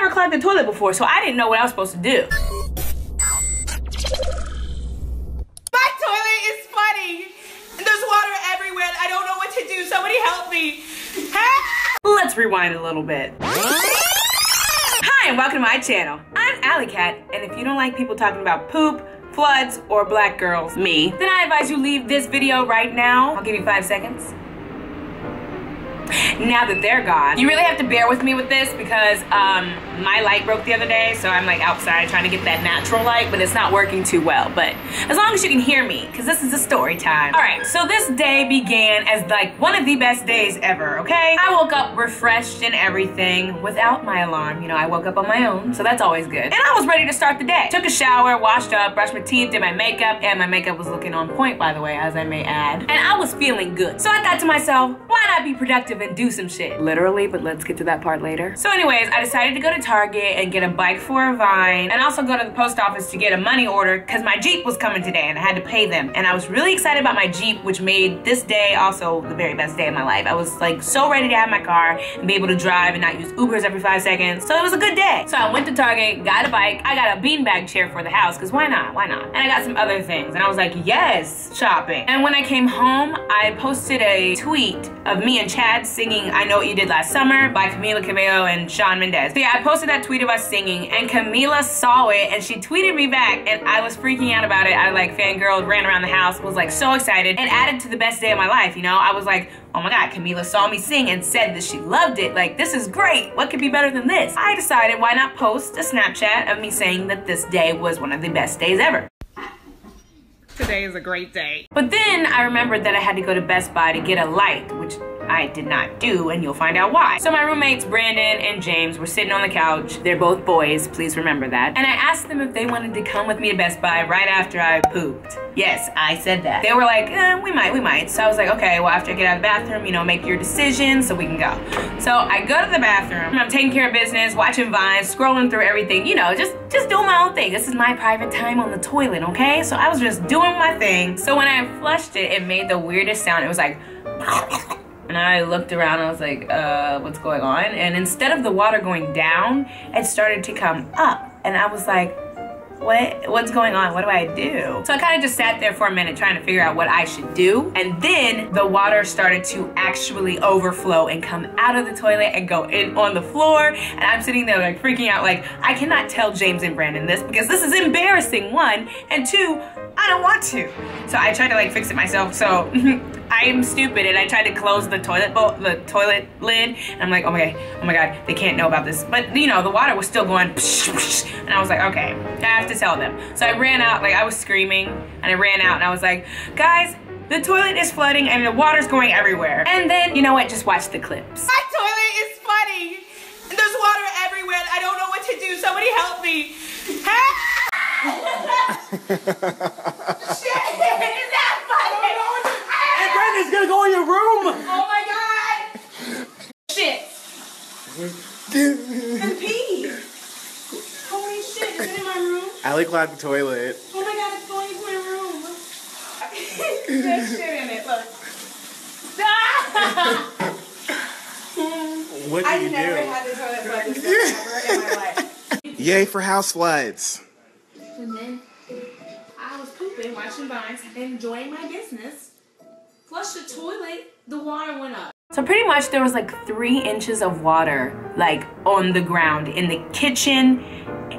never clogged the toilet before, so I didn't know what I was supposed to do. My toilet is funny. There's water everywhere. I don't know what to do. Somebody help me. Let's rewind a little bit. Hi, and welcome to my channel. I'm Allicat, and if you don't like people talking about poop, floods, or black girls, me, then I advise you leave this video right now. I'll give you five seconds now that they're gone. You really have to bear with me with this because um, my light broke the other day, so I'm like outside trying to get that natural light, but it's not working too well. But as long as you can hear me, because this is a story time. All right, so this day began as like one of the best days ever, okay? I woke up refreshed and everything without my alarm. You know, I woke up on my own, so that's always good. And I was ready to start the day. Took a shower, washed up, brushed my teeth, did my makeup, and my makeup was looking on point, by the way, as I may add. And I was feeling good. So I thought to myself, why not be productive and do some shit? Literally, but let's get to that part later. So anyways, I decided to go to Target and get a bike for a vine and also go to the post office to get a money order because my Jeep was coming today and I had to pay them. And I was really excited about my Jeep, which made this day also the very best day of my life. I was like so ready to have my car and be able to drive and not use Ubers every five seconds. So it was a good day. So I went to Target, got a bike. I got a beanbag chair for the house because why not? Why not? And I got some other things. And I was like, yes, shopping. And when I came home, I posted a tweet of me and Chad singing I Know What You Did Last Summer by Camila Cabello and Shawn Mendes. So yeah, I posted that tweet of us singing and Camila saw it and she tweeted me back and I was freaking out about it. I like fangirled, ran around the house, was like so excited and added to the best day of my life, you know? I was like, oh my God, Camila saw me sing and said that she loved it. Like, this is great. What could be better than this? I decided why not post a Snapchat of me saying that this day was one of the best days ever. Today is a great day. But then I remembered that I had to go to Best Buy to get a light, which I did not do, and you'll find out why. So my roommates, Brandon and James, were sitting on the couch. They're both boys, please remember that. And I asked them if they wanted to come with me to Best Buy right after I pooped. Yes, I said that. They were like, eh, we might, we might. So I was like, okay, well, after I get out of the bathroom, you know, make your decision so we can go. So I go to the bathroom. I'm taking care of business, watching Vines, scrolling through everything, you know, just, just doing my own thing. This is my private time on the toilet, okay? So I was just doing my thing. So when I flushed it, it made the weirdest sound. It was like, and I looked around I was like, uh, what's going on? And instead of the water going down, it started to come up. And I was like, what what's going on? What do i do? So i kind of just sat there for a minute trying to figure out what i should do. And then the water started to actually overflow and come out of the toilet and go in on the floor. And i'm sitting there like freaking out like i cannot tell james and brandon this because this is embarrassing one. And two I don't want to. So I tried to like fix it myself. So I am stupid and I tried to close the toilet bowl, the toilet lid. And I'm like, oh my, oh my God, they can't know about this. But you know, the water was still going and I was like, okay, I have to tell them. So I ran out, like I was screaming and I ran out and I was like, guys, the toilet is flooding and the water's going everywhere. And then, you know what, just watch the clips. My toilet is flooding. There's water everywhere. I don't know what to do. Somebody help me. Shit, is that funny? Hey, Brandon's gonna go in your room. Oh my god. Shit. and pee. Holy shit, is it in my room? Alli clogged the toilet. Oh my god, it's going into my room. There's shit in it, look. what did I've you never do? had the toilet flood this way ever in my life. Yay for house floods. And then I was pooping, watching Vines, enjoying my business. Flush the toilet, the water went up. So pretty much there was like three inches of water like on the ground in the kitchen,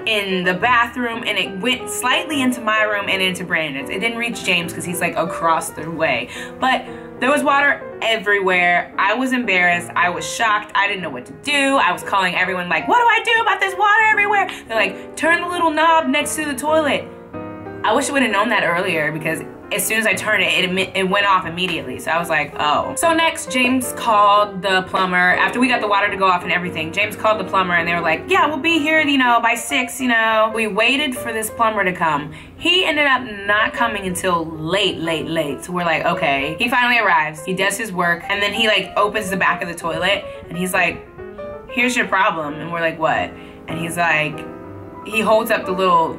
in the bathroom, and it went slightly into my room and into Brandon's. It didn't reach James because he's like across the way. But there was water everywhere. I was embarrassed. I was shocked. I didn't know what to do. I was calling everyone like, what do I do about this water everywhere? They're like, turn the little knob next to the toilet. I wish I would have known that earlier because as soon as I turned it, it, it went off immediately. So I was like, oh. So next, James called the plumber. After we got the water to go off and everything, James called the plumber and they were like, yeah, we'll be here, you know, by six, you know. We waited for this plumber to come. He ended up not coming until late, late, late. So we're like, okay. He finally arrives. He does his work and then he like opens the back of the toilet and he's like, here's your problem. And we're like, what? And he's like, he holds up the little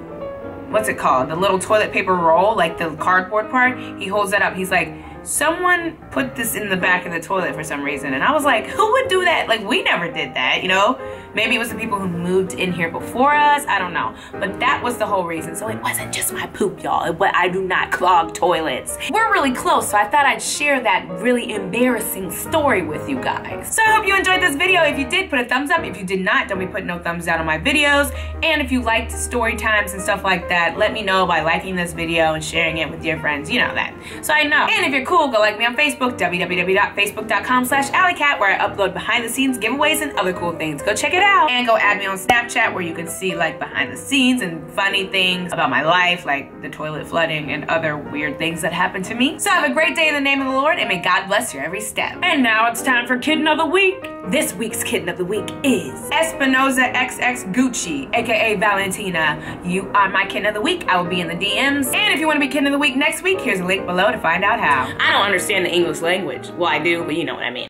what's it called? The little toilet paper roll, like the cardboard part. He holds that up. He's like, someone put this in the back of the toilet for some reason. And I was like, who would do that? Like, we never did that, you know? Maybe it was the people who moved in here before us. I don't know. But that was the whole reason. So it wasn't just my poop, y'all. But I do not clog toilets. We're really close, so I thought I'd share that really embarrassing story with you guys. So I hope you enjoyed this video. If you did, put a thumbs up. If you did not, don't be putting no thumbs down on my videos. And if you liked story times and stuff like that, let me know by liking this video and sharing it with your friends. You know that. So I know. And if you're cool, go like me on Facebook, www.facebook.com slash allicattt, where I upload behind the scenes giveaways and other cool things. Go check it out. And go add me on Snapchat where you can see like behind the scenes and funny things about my life, like the toilet flooding and other weird things that happen to me. So have a great day in the name of the Lord and may God bless your every step. And now it's time for Kitten of the Week. This week's Kitten of the Week is Espinoza XX Gucci, aka Valentina. You are my Kitten of the Week. I will be in the DMs. And if you want to be Kitten of the Week next week, here's a link below to find out how. I don't understand the English language. Well, I do, but you know what I mean.